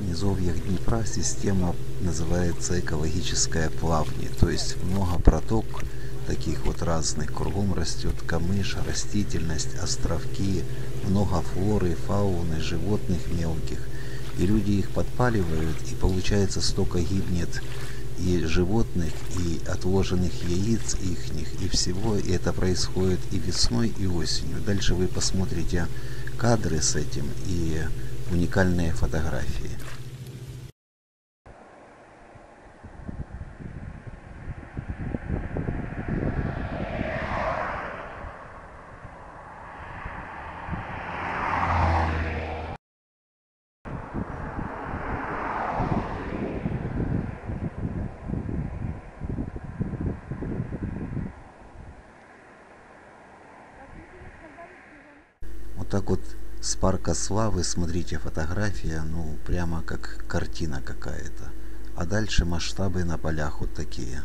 низовьях Днепра система называется экологическое плавание, то есть много проток таких вот разных, кругом растет камыш, растительность, островки, много флоры, фауны, животных мелких. И люди их подпаливают, и получается столько гибнет и животных, и отложенных яиц ихних, и всего. И это происходит и весной, и осенью. Дальше вы посмотрите кадры с этим и уникальные фотографии. Вот так вот с парка Славы, смотрите, фотография, ну, прямо как картина какая-то. А дальше масштабы на полях вот такие.